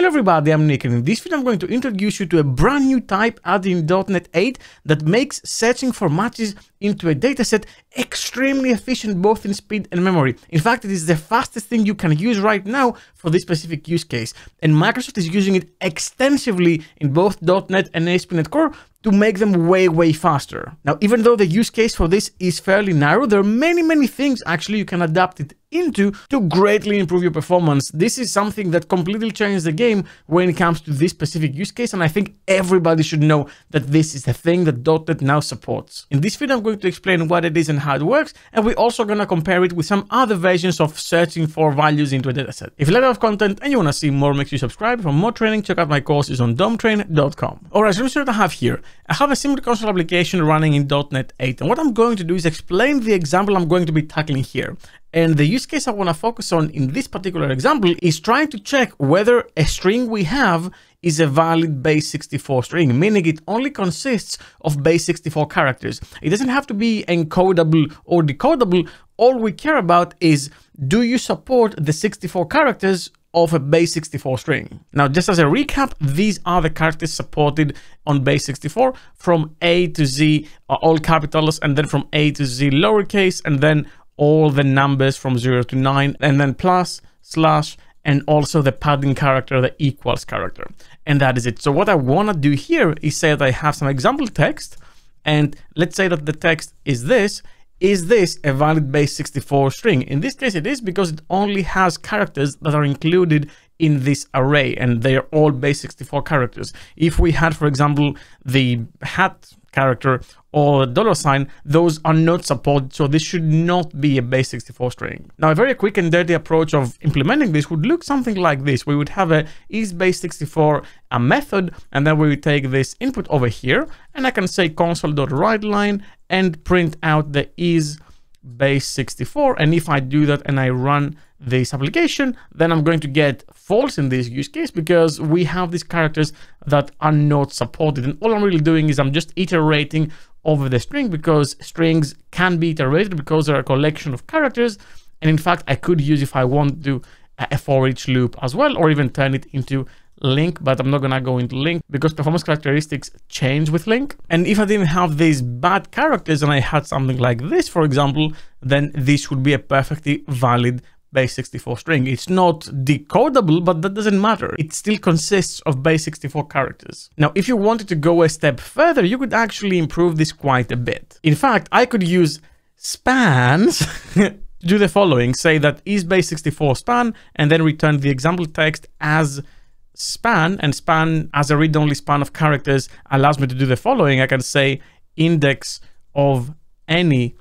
Hello everybody, I'm Nick and in this video I'm going to introduce you to a brand new type added in .NET 8 that makes searching for matches into a dataset extremely efficient both in speed and memory. In fact, it is the fastest thing you can use right now for this specific use case. And Microsoft is using it extensively in both .NET and ASP.NET Core to make them way, way faster. Now, even though the use case for this is fairly narrow, there are many, many things actually you can adapt it into to greatly improve your performance. This is something that completely changes the game when it comes to this specific use case, and I think everybody should know that this is the thing that .NET now supports. In this video, I'm going to explain what it is and how it works, and we're also going to compare it with some other versions of searching for values into a dataset. If you like of content and you want to see more, make sure you subscribe. For more training, check out my courses on dometrain.com. Alright, so see what I have here. I have a simple console application running in .NET 8, and what I'm going to do is explain the example I'm going to be tackling here. And the use case I want to focus on in this particular example is trying to check whether a string we have is a valid base 64 string, meaning it only consists of base 64 characters. It doesn't have to be encodable or decodable. All we care about is do you support the 64 characters of a base 64 string. Now, just as a recap, these are the characters supported on base 64 from A to Z, all capitals, and then from A to Z lowercase, and then all the numbers from 0 to 9, and then plus, slash, and also the padding character, the equals character. And that is it. So what I want to do here is say that I have some example text, and let's say that the text is this, is this a valid base 64 string? In this case, it is because it only has characters that are included in this array and they're all base 64 characters. If we had, for example, the hat character or dollar sign, those are not supported, so this should not be a base 64 string. Now, a very quick and dirty approach of implementing this would look something like this. We would have a is base 64 a method, and then we would take this input over here, and I can say console.writeLine and print out the is base 64. And if I do that and I run this application, then I'm going to get false in this use case because we have these characters that are not supported. And all I'm really doing is I'm just iterating over the string because strings can be iterated because they're a collection of characters. And in fact, I could use if I want to a for each loop as well, or even turn it into LINQ, but I'm not gonna go into LINQ because performance characteristics change with LINQ. And if I didn't have these bad characters and I had something like this, for example, then this would be a perfectly valid base 64 string. It's not decodable, but that doesn't matter. It still consists of base 64 characters. Now, if you wanted to go a step further, you could actually improve this quite a bit. In fact, I could use spans to do the following. Say that is base 64 span, and then return the example text as span, and span as a read-only span of characters allows me to do the following. I can say index of any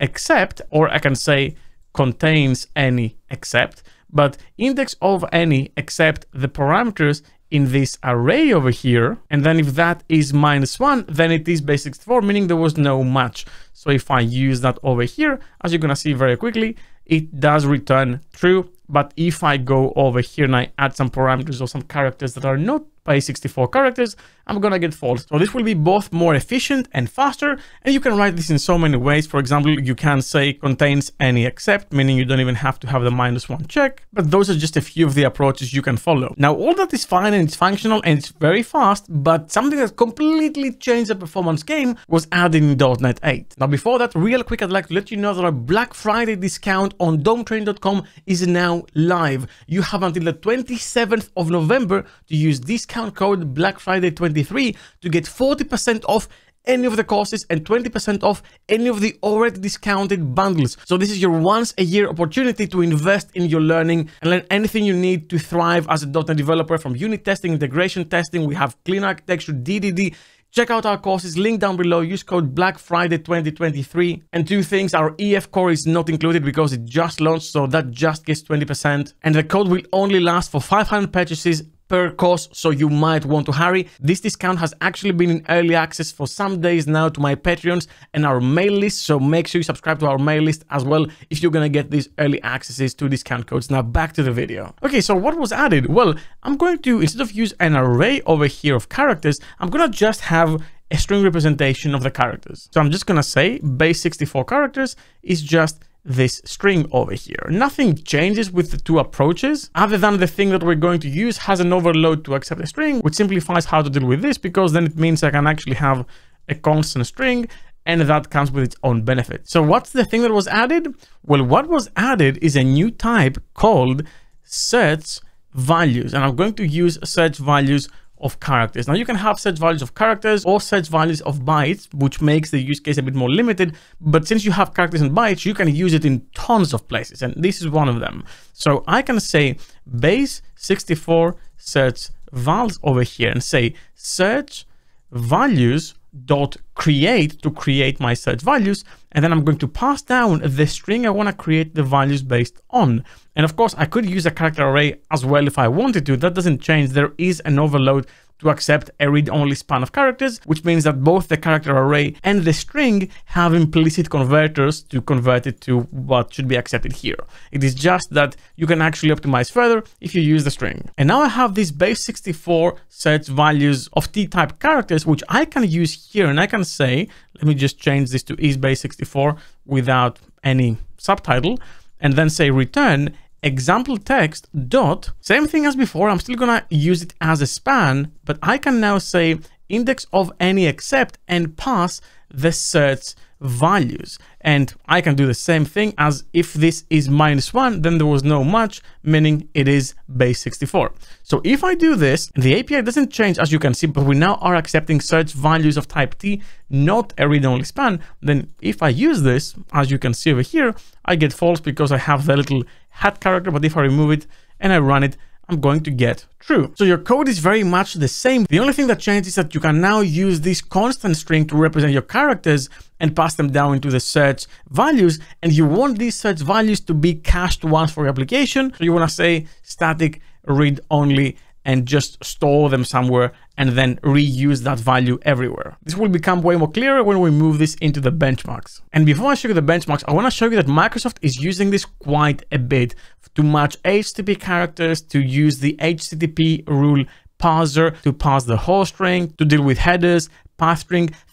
except, or I can say contains any except, but index of any except the parameters in this array over here. And then if that is minus one, then it is base 64, meaning there was no match. So if I use that over here, as you're gonna see very quickly, it does return true. But if I go over here and I add some parameters or some characters that are not by 64 characters, I'm gonna get false. So this will be both more efficient and faster, and you can write this in so many ways. For example, you can say contains any except, meaning you don't even have to have the minus one check, but those are just a few of the approaches you can follow. Now, all that is fine and it's functional and it's very fast, but something that completely changed the performance game was added in .NET 8. Now, before that, real quick, I'd like to let you know that our Black Friday discount on dometrain.com is now live. You have until the 27th of November to use discount code Black Friday 23 to get 40% off any of the courses and 20% off any of the already discounted bundles. So this is your once a year opportunity to invest in your learning and learn anything you need to thrive as a .NET developer from unit testing, integration testing. We have clean architecture, DDD, Check out our courses, link down below, use code Black Friday 2023. And two things, our EF core is not included because it just launched, so that just gets 20%. And the code will only last for 500 purchases per course, so you might want to hurry. This discount has actually been in early access for some days now to my Patreons and our mail list, so make sure you subscribe to our mail list as well if you're gonna get these early accesses to discount codes. Now back to the video. Okay, so what was added? Well, I'm going to, instead of use an array over here of characters, I'm gonna just have a string representation of the characters. So I'm just gonna say base 64 characters is just this string over here. Nothing changes with the two approaches other than the thing that we're going to use has an overload to accept a string, which simplifies how to deal with this because then it means I can actually have a constant string and that comes with its own benefit. So what's the thing that was added? Well, what was added is a new type called search values. And I'm going to use search values of characters. Now you can have search values of characters or search values of bytes, which makes the use case a bit more limited. But since you have characters and bytes, you can use it in tons of places. And this is one of them. So I can say base 64 search vals over here and say search values dot create to create my search values and then I'm going to pass down the string I want to create the values based on. And of course I could use a character array as well if I wanted to. That doesn't change. There is an overload to accept a read-only span of characters, which means that both the character array and the string have implicit converters to convert it to what should be accepted here. It is just that you can actually optimize further if you use the string. And now I have these base 64 search values of t-type characters, which I can use here and I can say, let me just change this to is base 64 without any subtitle and then say return example text dot, same thing as before, I'm still gonna use it as a span, but I can now say index of any except and pass the search values. And I can do the same thing as if this is minus one, then there was no match, meaning it is base 64. So if I do this, the API doesn't change as you can see, but we now are accepting search values of type T, not a read-only span. Then if I use this, as you can see over here, I get false because I have the little hat character, but if I remove it and I run it, I'm going to get true. So your code is very much the same. The only thing that changed is that you can now use this constant string to represent your characters and pass them down into the search values. And you want these search values to be cached once for your application. So you want to say static read only and just store them somewhere and then reuse that value everywhere. This will become way more clearer when we move this into the benchmarks. And before I show you the benchmarks, I want to show you that Microsoft is using this quite a bit to match HTTP characters, to use the HTTP rule parser to parse the whole string, to deal with headers,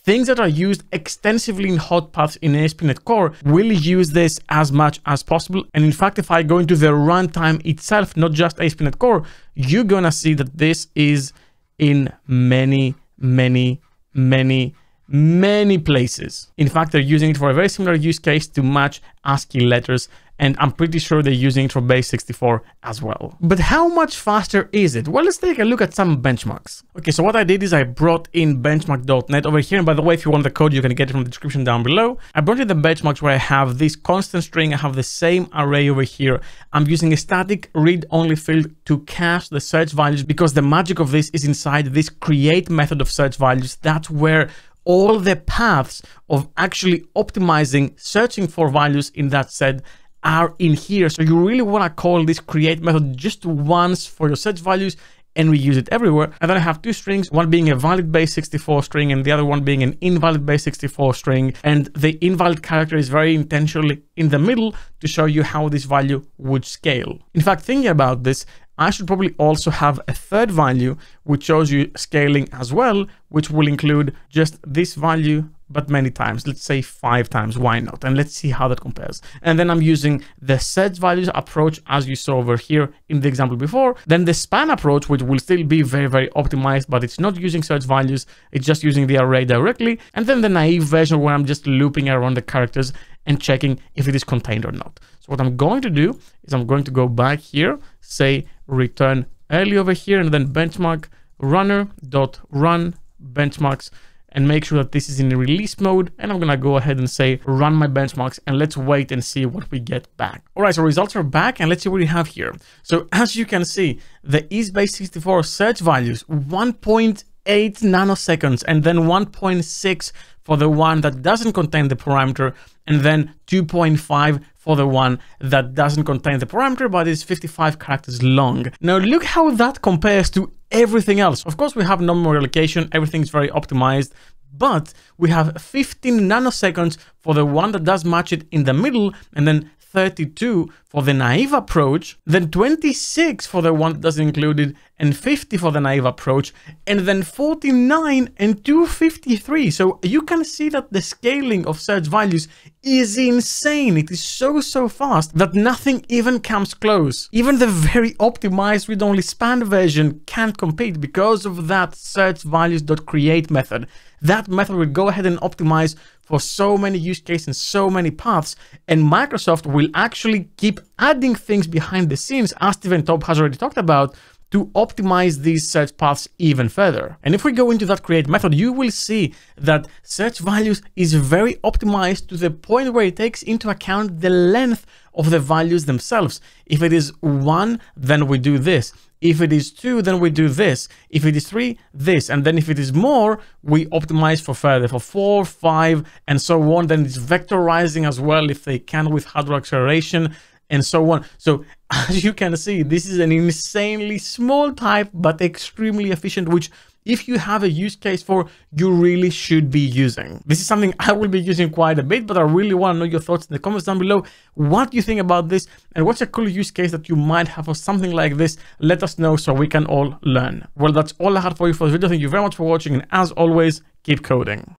things that are used extensively in hot paths in ASP.NET Core will use this as much as possible. And in fact, if I go into the runtime itself, not just ASP.NET Core, you're gonna see that this is in many, many, many, many places. In fact, they're using it for a very similar use case to match ASCII letters and I'm pretty sure they're using it for base 64 as well. But how much faster is it? Well, let's take a look at some benchmarks. Okay, so what I did is I brought in BenchmarkDotNet over here. And by the way, if you want the code, you can get it from the description down below. I brought in the benchmarks where I have this constant string. I have the same array over here. I'm using a static read-only field to cache the search values because the magic of this is inside this create method of search values. That's where all the paths of actually optimizing, searching for values in that set are in here. So you really want to call this create method just once for your search values and reuse it everywhere. And then I have two strings, one being a valid base 64 string and the other one being an invalid base 64 string. And the invalid character is very intentionally in the middle to show you how this value would scale. In fact, thinking about this, I should probably also have a third value which shows you scaling as well, which will include just this value but many times, let's say five times, why not? And let's see how that compares. And then I'm using the set values approach as you saw over here in the example before. Then the span approach, which will still be very, very optimized, but it's not using search values. It's just using the array directly. And then the naive version where I'm just looping around the characters and checking if it is contained or not. So what I'm going to do is I'm going to go back here, say return early over here, and then benchmark runner dot run benchmarks and make sure that this is in release mode. And I'm to go ahead and say run my benchmarks and let's wait and see what we get back. All right, so results are back and let's see what we have here. So as you can see, the IsBase64 search values 1.8 nanoseconds and then 1.6 for the one that doesn't contain the parameter and then 2.5 for the one that doesn't contain the parameter but is 55 characters long. Now look how that compares to everything else. Of course, we have no memory allocation, everything's very optimized, but we have 15 nanoseconds for the one that does match it in the middle, and then 32 for the naive approach, then 26 for the one that doesn't include it, and 50 for the naive approach, and then 49 and 253. So you can see that the scaling of search values is insane. It is so, so fast that nothing even comes close. Even the very optimized read-only span version can't compete because of that search values.create method. That method will go ahead and optimize for so many use cases and so many paths. And Microsoft will actually keep adding things behind the scenes, as Stephen Toub has already talked about, to optimize these search paths even further. And if we go into that create method, you will see that search values is very optimized to the point where it takes into account the length of the values themselves. If it is one, then we do this. If it is two, then we do this. If it is three, this. And then if it is more, we optimize for further, for four, five, and so on. Then it's vectorizing as well if they can with hardware acceleration and so on. So as you can see, this is an insanely small type, but extremely efficient, which if you have a use case for, you really should be using. This is something I will be using quite a bit, but I really want to know your thoughts in the comments down below. What do you think about this? And what's a cool use case that you might have for something like this? Let us know so we can all learn. Well, that's all I had for you for this video. Thank you very much for watching. And as always, keep coding.